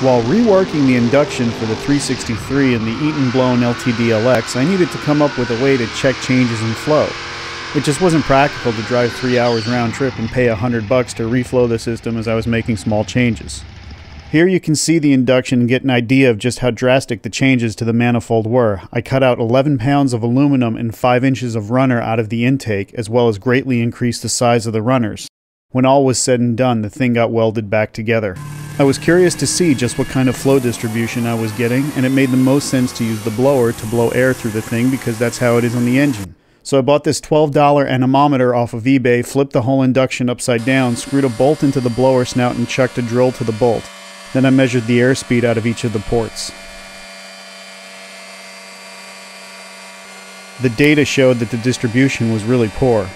While reworking the induction for the 363 and the Eaton Blown LTD-LX, I needed to come up with a way to check changes in flow. It just wasn't practical to drive three hours round trip and pay a hundred bucks to reflow the system as I was making small changes. Here you can see the induction and get an idea of just how drastic the changes to the manifold were. I cut out 11 pounds of aluminum and 5 inches of runner out of the intake, as well as greatly increased the size of the runners. When all was said and done, the thing got welded back together. I was curious to see just what kind of flow distribution I was getting, and it made the most sense to use the blower to blow air through the thing because that's how it is on the engine. So I bought this $12 anemometer off of eBay, flipped the whole induction upside down, screwed a bolt into the blower snout, and chucked a drill to the bolt. Then I measured the airspeed out of each of the ports. The data showed that the distribution was really poor.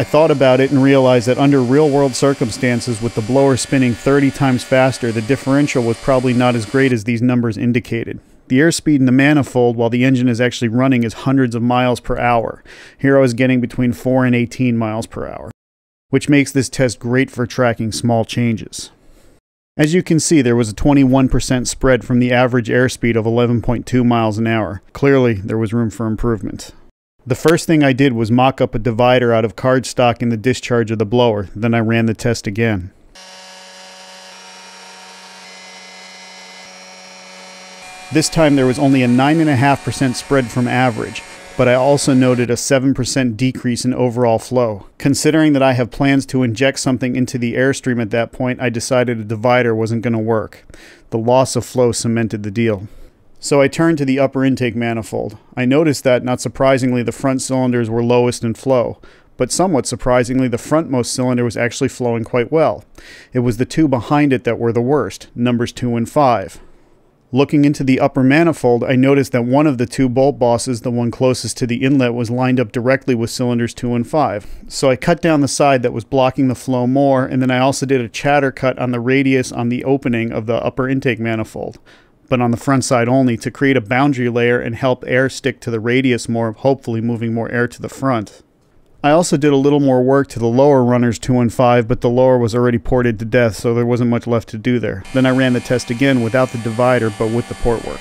I thought about it and realized that under real world circumstances, with the blower spinning 30 times faster, the differential was probably not as great as these numbers indicated. The airspeed in the manifold while the engine is actually running is hundreds of miles per hour. Here I was getting between 4 and 18 miles per hour, which makes this test great for tracking small changes. As you can see, there was a 21% spread from the average airspeed of 11.2 miles an hour. Clearly, there was room for improvement. The first thing I did was mock up a divider out of cardstock in the discharge of the blower, then I ran the test again. This time there was only a 9.5% spread from average, but I also noted a 7% decrease in overall flow. Considering that I have plans to inject something into the airstream at that point, I decided a divider wasn't going to work. The loss of flow cemented the deal. So I turned to the upper intake manifold. I noticed that, not surprisingly, the front cylinders were lowest in flow, but somewhat surprisingly, the frontmost cylinder was actually flowing quite well. It was the two behind it that were the worst, numbers 2 and 5. Looking into the upper manifold, I noticed that one of the two bolt bosses, the one closest to the inlet, was lined up directly with cylinders 2 and 5. So I cut down the side that was blocking the flow more, and then I also did a chatter cut on the radius on the opening of the upper intake manifold, but on the front side only to create a boundary layer and help air stick to the radius more, hopefully moving more air to the front. I also did a little more work to the lower runners 2 and 5, but the lower was already ported to death, so there wasn't much left to do there. Then I ran the test again without the divider, but with the port work.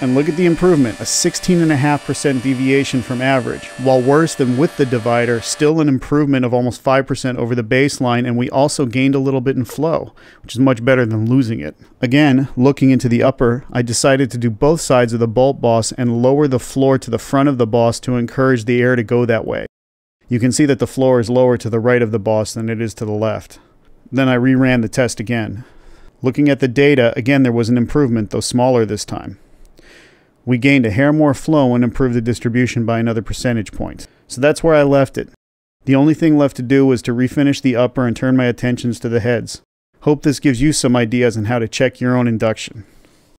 And look at the improvement, a 16.5% deviation from average. While worse than with the divider, still an improvement of almost 5% over the baseline, and we also gained a little bit in flow, which is much better than losing it. Again, looking into the upper, I decided to do both sides of the bolt boss and lower the floor to the front of the boss to encourage the air to go that way. You can see that the floor is lower to the right of the boss than it is to the left. Then I reran the test again. Looking at the data, again there was an improvement, though smaller this time. We gained a hair more flow and improved the distribution by another percentage point. So that's where I left it. The only thing left to do was to refinish the upper and turn my attentions to the heads. Hope this gives you some ideas on how to check your own induction.